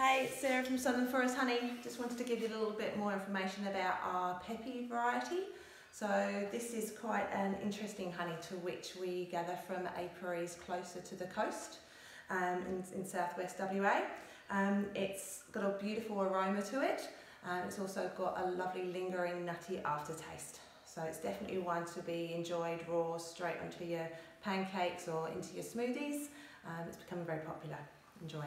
Hey, Sarah from Southern Forest Honey. Just wanted to give you a little bit more information about our Peppi variety. So this is quite an interesting honey to which we gather from apiaries closer to the coast um, in, in southwest WA. Um, it's got a beautiful aroma to it. Um, it's also got a lovely lingering nutty aftertaste. So it's definitely one to be enjoyed raw straight onto your pancakes or into your smoothies. Um, it's becoming very popular. Enjoy.